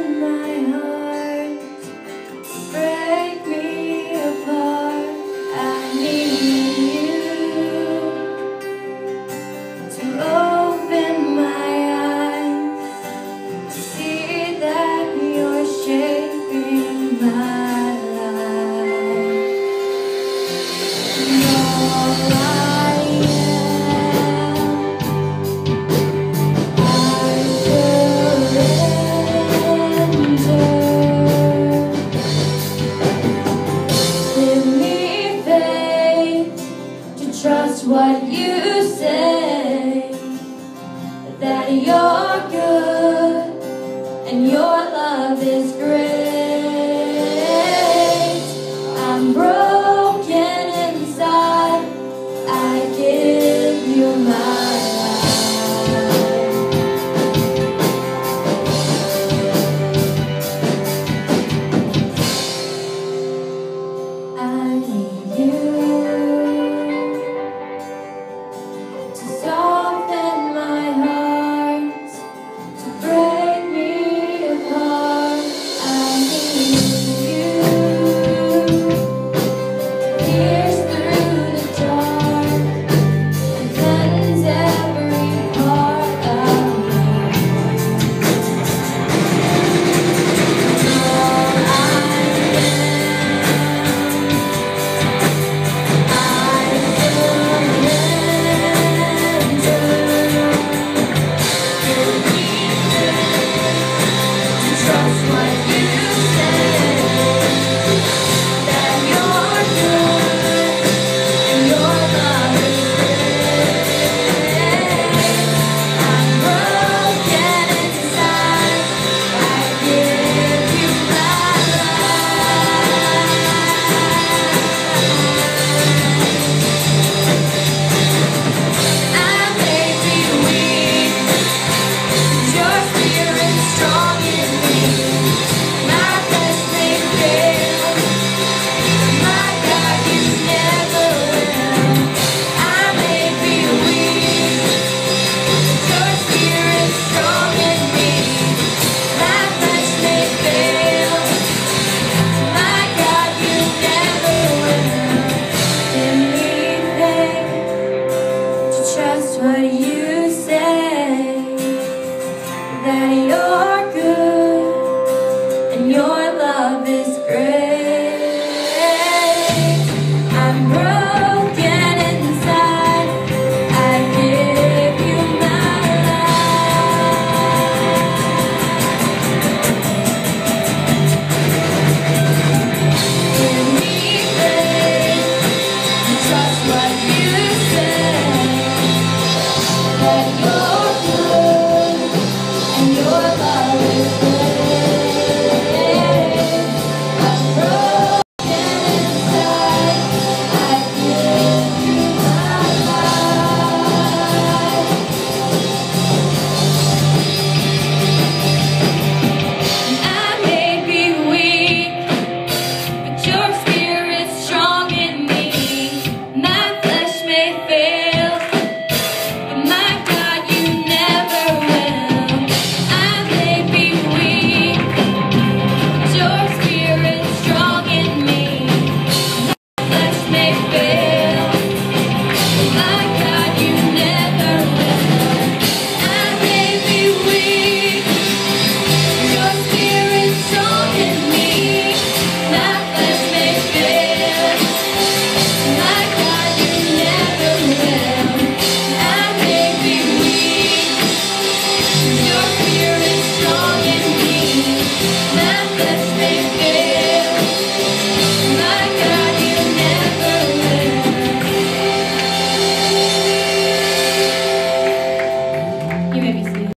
my what you say that you're good and you're